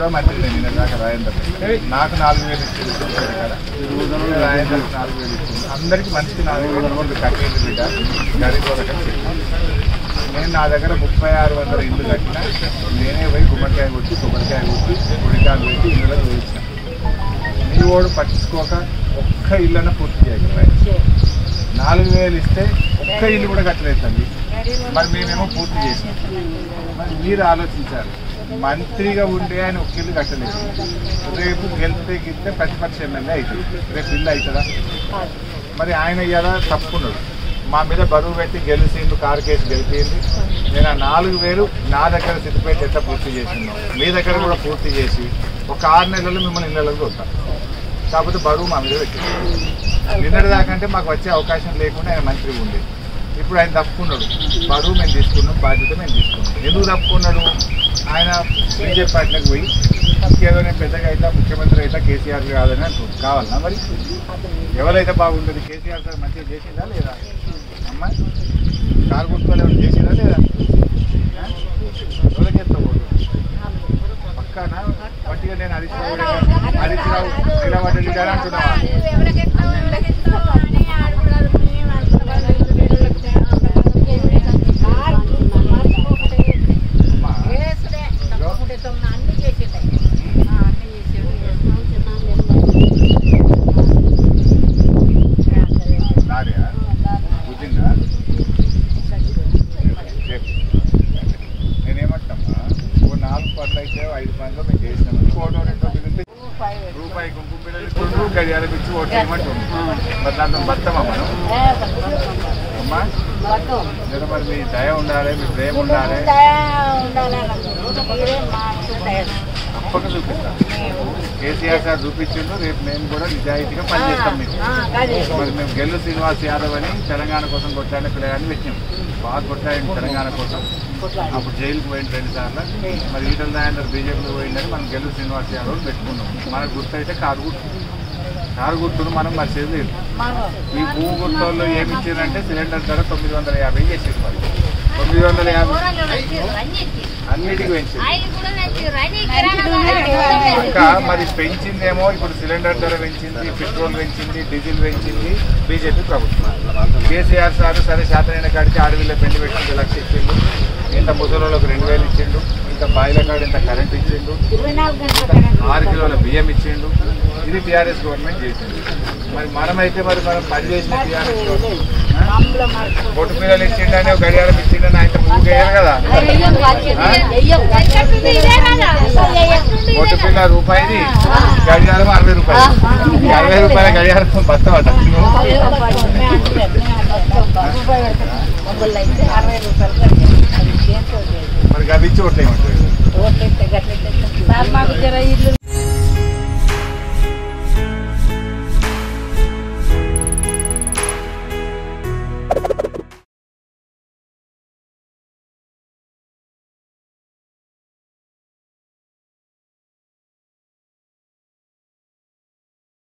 కూడా మంచిది నేను దాకా రాయందర్ నాకు నాలుగు వేలు ఇచ్చింది కదా రాయందర్ నాలుగు వేలు ఇచ్చింది అందరికి మంచికి నాలుగు వేలు కూడా కట్టేది బిడ్డ. గరీబ్ వాళ్ళకి నేను నా దగ్గర ముప్పై ఆరు వందల ఇల్లు కట్టిన నేనే పోయి గుమ్మడికాయ కొట్టి కొబ్బరికాయ కొట్టి గుడికాయలు పెట్టి ఇల్లులో చూపించిన నీ ఓడు పట్టించుకోక ఒక్క ఇల్లున పూర్తి చేయకపోయాయి నాలుగు వేలు ఇస్తే ఒక్క ఇల్లు కూడా కట్టలేదు మరి మేమేమో పూర్తి చేసినాం. మరి మీరు ఆలోచించారు మంత్రిగా ఉండే ఆయన ఒక ఇల్లు కట్టలేదు. రేపు గెలిస్తే గిస్తే ప్రతిపక్ష ఎమ్మెల్యే అవుతుంది రేపు ఇల్లు అవుతుందా? మరి ఆయన ఇలా తప్పుకున్నాడు. మా మీద బరువు పెట్టి గెలిచిండు కారు కేసు గెలిచింది నేను ఆ నాలుగు వేలు నా దగ్గర సిద్దిపేట ఎట్లా పూర్తి చేసిండు మీ దగ్గర కూడా పూర్తి చేసి ఒక ఆరు నెలలు మిమ్మల్ని ఇళ్ళకి వస్తాం. కాకపోతే బరువు మా మీద పెట్టింది నిన్నటి దాకంటే మాకు వచ్చే అవకాశం లేకుండా ఆయన మంత్రి ఉండేది ఇప్పుడు ఆయన తప్పుకున్నాడు. బరువు మేము తీసుకున్నాం బాధ్యత మేము తీసుకున్నాం. ఎందుకు తప్పుకున్నాడు? ఆయన బీజేపీ పార్టీలకు పోయి ఇంకేదో నేను పెద్దగా అయితే ముఖ్యమంత్రి అయితే కేసీఆర్ కాదని అంటుంది కావాలన్నా మరి ఎవరైతే బాగుంటుంది కేసీఆర్ సార్ మంచిగా చేసిందా లేదా అమ్మా కారు గుర్తులు ఏమైనా చేసిందా లేదా ఆ? ఎవరికి ఎంత ఓటు పక్కానా పట్టిగా నేను హరీష్ రావు హరీష్ రావు నిలబడ్డ అంటున్నావా రూపాయి కుంకుమ గడియారం ఇచ్చి ఓటు చేయమంటుంది దాంట్లో బతమా మనం అమ్మా మరి మీ దయ ఉండాలి మీ ప్రేమ ఉండాలి? తప్పక చూపిస్తాం. కేసీఆర్ సార్ చూపించిండు రేపు మేము కూడా నిజాయితీగా పనిచేస్తాం మీకు. మరి మేము గెల్లు శ్రీనివాస్ యాదవ్ అని తెలంగాణ కోసం కొట్లాడిన పిల్లగాన్ని పెట్టినాం. బాగా కొట్లాడిన తెలంగాణ కోసం. అప్పుడు జైలుకు పోయింది రెండు సార్లు. మరి ఈటల నాయన బీజేపీలో పోయిందని మనం గెల్లు శ్రీనివాస్ యాదవ్ పెట్టుకున్నాం. మనకు గుర్తు అయితే కారు గుర్తు. కారు గుర్తును మనం మర్చేది లేదు. ఈ భూమి గుర్తుల్లో ఏమి ఇచ్చారంటే సిలిండర్ ధర తొమ్మిది వందల యాభై చేసేది మరి. తొమ్మిది వందల యాభై. అన్నిటికీ పెంచింది ఇంకా మరి పెంచిందేమో ఇప్పుడు సిలిండర్ ధర పెంచింది పెట్రోల్ పెంచింది డీజిల్ పెంచింది బీజేపీ ప్రభుత్వం. కేసీఆర్ సార్ సరే శాతనైన కాడికి అడవిలో పెండి పెట్టింది లక్ష ఇచ్చింది ఇంత ముసలోళ్ళకి రెండు వేలు ఇచ్చిండు ఇంత బాయిల కాడ ఇంత కరెంట్ ఇచ్చిండు ఆరు కిలోల బియ్యం ఇచ్చిండు. ఇది టీఆర్ఎస్ గవర్నమెంట్ చేసింది. మరి మనమైతే మరి మనం పని చేసిన టీఆర్ఎస్ పొట్టు పిల్లలు ఇచ్చిండని ఒక గడియారం ఇచ్చిండని ఆయన ముందుకు కదా. పొట్టు పిల్ల రూపాయిది గడియారం అరవై రూపాయలు అరవై రూపాయల గడియారం బతం అట మరి గది ఇచ్చి ఓట్లేమంటారు సార్ మాకు జర ఇల్లు